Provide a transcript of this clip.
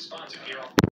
responsive here